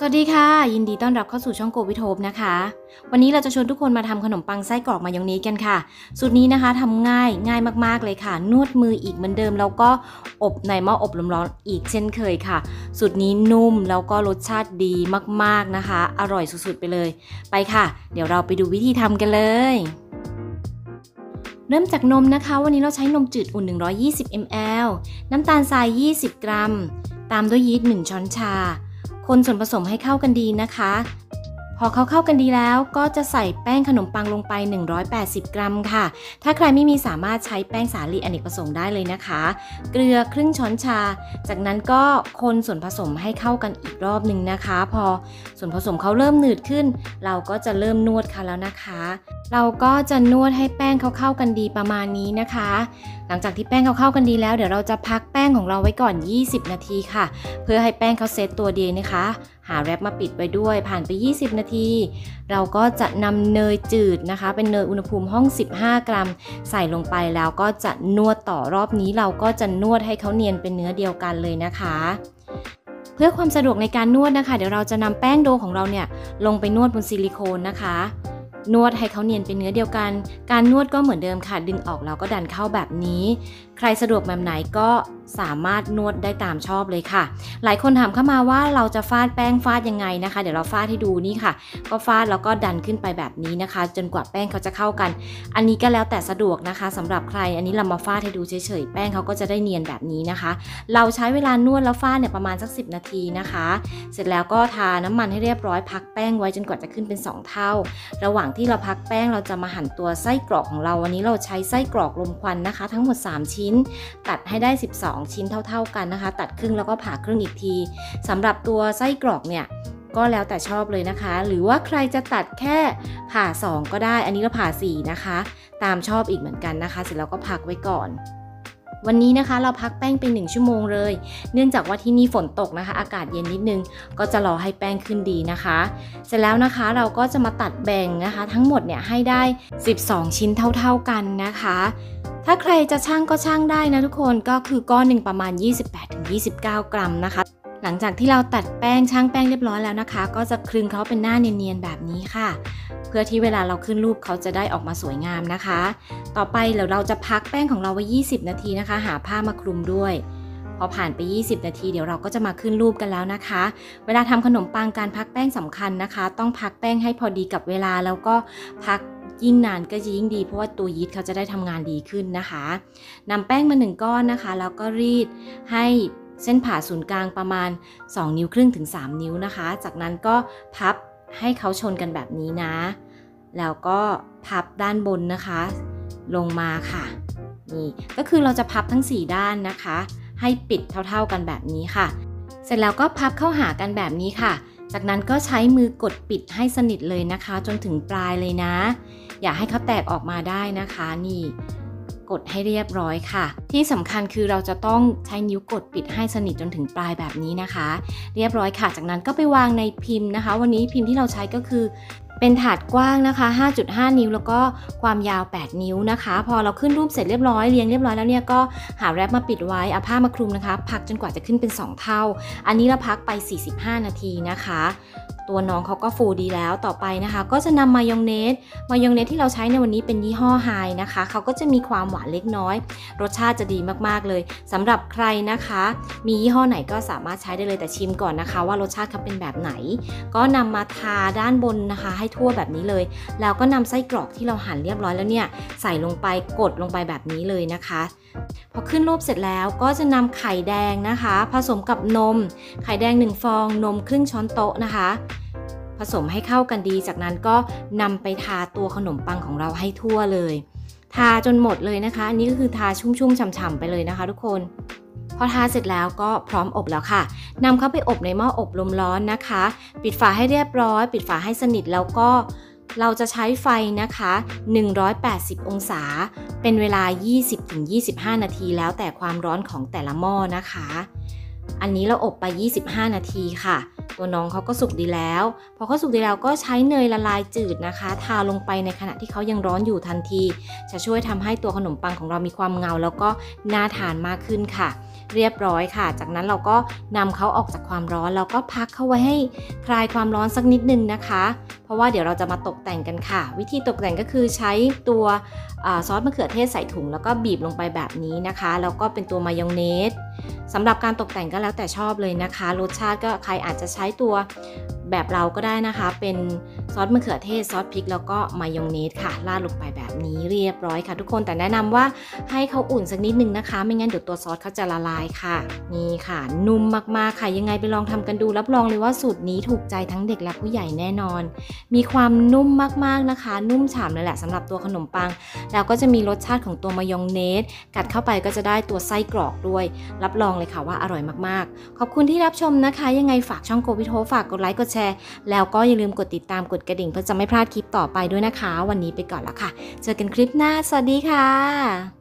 สวัสดีค่ะ ยินดีต้อนรับเข้าสู่ช่องโกวิโทบนะคะ วันนี้เราจะชวนทุกคนมาทำขนมปังไส้กรอกมายองเนสกันค่ะ สูตรนี้นะคะทำง่ายง่ายมากๆเลยค่ะ นวดมืออีกเหมือนเดิม แล้วก็อบในหม้ออบลมร้อนอีกเช่นเคยค่ะ สูตรนี้นุ่มแล้วก็รสชาติดีมากๆนะคะ อร่อยสุดๆไปเลย ไปค่ะ เดี๋ยวเราไปดูวิธีทำกันเลยเริ่มจากนมนะคะ วันนี้เราใช้นมจืดอุ่น 120 ml น้ำตาลทราย 20 กรัม ตามด้วยยีสต์1ช้อนชา คนส่วนผสมให้เข้ากันดีนะคะ พอเขาเข้ากันดีแล้วก็จะใส่แป้งขนมปังลงไป 180 กรัมค่ะ ถ้าใครไม่มีสามารถใช้แป้งสาลีอเนกประสงค์ได้เลยนะคะ เกลือครึ่งช้อนชา จากนั้นก็คนส่วนผสมให้เข้ากันอีกรอบหนึ่งนะคะ พอส่วนผสมเขาเริ่มหนืดขึ้น เราก็จะเริ่มนวดค่ะแล้วนะคะ เราก็จะนวดให้แป้งเขาเข้ากันดีประมาณนี้นะคะ หลังจากที่แป้งเขาเข้ากันดีแล้วเดี๋ยวเราจะพักแป้งของเราไว้ก่อน 20 นาทีค่ะ เพื่อให้แป้งเขาเซตตัวดีนะคะ หาแรปมาปิดไว้ด้วย ผ่านไป 20 นาที เราก็จะนำเนยจืดนะคะ เป็นเนยอุณหภูมิห้อง 15 กรัม ใส่ลงไปแล้วก็จะนวดต่อรอบนี้เราก็จะนวดให้เขาเนียนเป็นเนื้อเดียวกันเลยนะคะ เพื่อความสะดวกในการนวดนะคะ เดี๋ยวเราจะนำแป้งโดของเราเนี่ยลงไปนวดบนซิลิโคนนะคะนวดให้เขาเนียนเป็นเนื้อเดียวกัน การนวดก็เหมือนเดิมค่ะ ดึงออกแล้วก็ดันเข้าแบบนี้ ใครสะดวกแบบไหนก็สามารถนวดได้ตามชอบเลยค่ะ หลายคนถามเข้ามาว่าเราจะฟาดแป้งฟาดยังไงนะคะ เดี๋ยวเราฟาดให้ดูนี่ค่ะ ก็ฟาดแล้วก็ดันขึ้นไปแบบนี้นะคะ จนกว่าแป้งเขาจะเข้ากัน อันนี้ก็แล้วแต่สะดวกนะคะสำหรับใครอันนี้เรามาฟาดให้ดูเฉยๆแป้งเขาก็จะได้เนียนแบบนี้นะคะ เราใช้เวลานวดแล้วฟาดเนี่ยประมาณสัก 10 นาทีนะคะ เสร็จแล้วก็ทาน้ำมันให้เรียบร้อยพักแป้งไว้จนกว่าจะขึ้นเป็น 2 เท่า ระหว่างที่เราพักแป้งเราจะมาหั่นตัวไส้กรอกของเราวันนี้เราใช้ไส้กรอกลมควันนะคะ ทั้งหมด 3 ชิ้นตัดให้ได้ 12 ชิ้นเท่า ๆกันนะคะ ตัดครึ่งแล้วก็ผ่าครึ่งอีกทีสำหรับตัวไส้กรอกเนี่ยก็แล้วแต่ชอบเลยนะคะ หรือว่าใครจะตัดแค่ผ่า 2 ก็ได้ อันนี้เราผ่า 4 นะคะ ตามชอบอีกเหมือนกันนะคะ เสร็จแล้วก็พักไว้ก่อน วันนี้นะคะเราพักแป้งไป 1 ชั่วโมงเลย เนื่องจากว่าที่นี่ฝนตกนะคะ อากาศเย็นนิดนึง ก็จะรอให้แป้งขึ้นดีนะคะ เสร็จแล้วนะคะเราก็จะมาตัดแบ่งนะคะ ทั้งหมดเนี่ยให้ได้ 12 ชิ้นเท่า ๆกันนะคะ ถ้าใครจะช่างก็ช่างได้นะทุกคนก็คือก้อนหนึ่งประมาณ 28-29 กรัมนะคะ หลังจากที่เราตัดแป้งช่างแป้งเรียบร้อยแล้วนะคะ ก็จะคลึงเขาเป็นหน้าเนียนๆแบบนี้ค่ะ เพื่อที่เวลาเราขึ้นรูปเขาจะได้ออกมาสวยงามนะคะ ต่อไปเดี๋ยวเราจะพักแป้งของเราไว้ 20 นาทีนะคะ หาผ้ามาคลุมด้วย พอผ่านไป 20 นาทีเดี๋ยวเราก็จะมาขึ้นรูปกันแล้วนะคะ เวลาทำขนมปังการพักแป้งสำคัญนะคะ ต้องพักแป้งให้พอดีกับเวลาแล้วก็พักยิ่งนานก็จะยิ่งดีเพราะว่าตัวยีสต์เขาจะได้ทำงานดีขึ้นนะคะนำแป้งมา1ก้อนนะคะแล้วก็รีดให้ เส้นผ่าศูนย์กลางประมาณ 2 นิ้วครึ่งถึง 3 นิ้วนะคะ จากนั้นก็พับให้เขาชนกันแบบนี้นะ แล้วก็พับด้านบนนะคะ ลงมาค่ะ นี่ก็คือเราจะพับทั้ง 4 ด้านนะคะ ให้ปิดเท่าๆกันแบบนี้ค่ะ เสร็จแล้วก็พับเข้าหากันแบบนี้ค่ะ จากนั้นก็ใช้มือกดปิดให้สนิทเลยนะคะ จนถึงปลายเลยนะ อย่าให้เขาแตกออกมาได้นะคะนี่ กดให้เรียบร้อยค่ะ ที่สำคัญคือเราจะต้องใช้นิ้วกดปิดให้สนิทจนถึงปลายแบบนี้นะคะ เรียบร้อยค่ะ จากนั้นก็ไปวางในพิมพ์นะคะ วันนี้พิมพ์ที่เราใช้ก็คือ เป็นถาดกว้างนะคะ 5.5 นิ้ว แล้วก็ความยาว 8 นิ้วนะคะ พอเราขึ้นรูปเสร็จเรียบร้อยเรียงเรียบร้อยแล้วเนี่ยก็หาแรปมาปิดไว้เอาผ้ามาคลุมนะคะ พักจนกว่าจะขึ้นเป็น 2 เท่า อันนี้เราพักไป 45 นาทีนะคะ ตัวน้องเขาก็ฟูดีแล้วต่อไปนะคะ ก็จะนำมายองเนสมายองเนสที่เราใช้ในวันนี้เป็นยี่ห้อไฮนะคะเขาก็จะมีความหวานเล็กน้อย รสชาติจะดีมากๆเลยสำหรับใครนะคะ มียี่ห้อไหนก็สามารถใช้ได้เลยแต่ชิมก่อนนะคะ ว่ารสชาติเขาเป็นแบบไหน ก็นำมาทาด้านบนนะคะให้ทั่วแบบนี้เลย แล้วก็นำไส้กรอกที่เราหั่นเรียบร้อยแล้วเนี่ยใส่ลงไปกดลงไปแบบนี้เลยนะคะ พอขึ้นรูปเสร็จแล้วก็จะนำไข่แดงนะคะ ผสมกับนม ไข่แดง 1 ฟอง นมครึ่งช้อนโต๊ะนะคะ ผสมให้เข้ากันดี จากนั้นก็นำไปทาตัวขนมปังของเราให้ทั่วเลย ทาจนหมดเลยนะคะ อันนี้ก็คือทาชุ่มๆฉ่ำๆไปเลยนะคะ ทุกคน พอทาเสร็จแล้วก็พร้อมอบแล้วค่ะนำเข้าไปอบในหม้ออบลมร้อนนะคะ ปิดฝาให้เรียบร้อย ปิดฝาให้สนิทแล้วก็เราจะใช้ไฟนะคะ 180 องศา เป็นเวลา 20-25 นาทีแล้วแต่ความร้อนของแต่ละหม้อนะคะ อันนี้เราอบไป 25 นาทีค่ะ ตัวน้องเขาก็สุกดีแล้ว พอเขาสุกดีแล้วก็ใช้เนยละลายจืดนะคะ ทาลงไปในขณะที่เขายังร้อนอยู่ทันที จะช่วยทำให้ตัวขนมปังของเรามีความเงา แล้วก็น่าทานมากขึ้นค่ะ เรียบร้อยค่ะ จากนั้นเราก็นำเขาออกจากความร้อนแล้วก็พักเขาไว้ให้คลายความร้อนสักนิดนึงนะคะ เพราะว่าเดี๋ยวเราจะมาตกแต่งกันค่ะ วิธีตกแต่งก็คือใช้ตัวอซอสมะเขือเทศใส่ถุง แล้วก็บีบลงไปแบบนี้นะคะแล้วก็เป็นตัวมายองเนสสำหรับการตกแต่งก็แล้วแต่ชอบเลยนะคะ รสชาติก็ใครอาจจะใช้ตัว แบบเราก็ได้นะคะ เป็นซอสมะเขือเทศซอสพริก แล้วก็มายองเนสค่ะราดลงไปแบบนี้เรียบร้อยค่ะ ทุกคนแต่แนะนำว่าให้เขาอุ่นสักนิดนึงนะคะ ไม่งั้นเดี๋ยวตัวซอสเขาจะละลายค่ะ นี่ค่ะ นุ่มมากๆค่ะยังไงไปลองทำกันดู รับรองเลยว่าสูตรนี้ถูกใจทั้งเด็กและผู้ใหญ่แน่นอน มีความนุ่มมากๆนะคะ นุ่มฉ่ำเลยแหละสำหรับตัวขนมปัง แล้วก็จะมีรสชาติของตัวมายองเนสกัดเข้าไปก็จะได้ตัวไส้กรอกด้วย รับรองเลยค่ะว่าอร่อยมากๆ ขอบคุณที่รับชมนะคะ ยังไงฝากช่องโกพิโทฝากกดไลค์กดแชร์ แล้วก็อย่าลืมกดติดตามกดกระดิ่งเพื่อจะไม่พลาดคลิปต่อไปด้วยนะคะ วันนี้ไปก่อนละค่ะ เจอกันคลิปหน้า สวัสดีค่ะ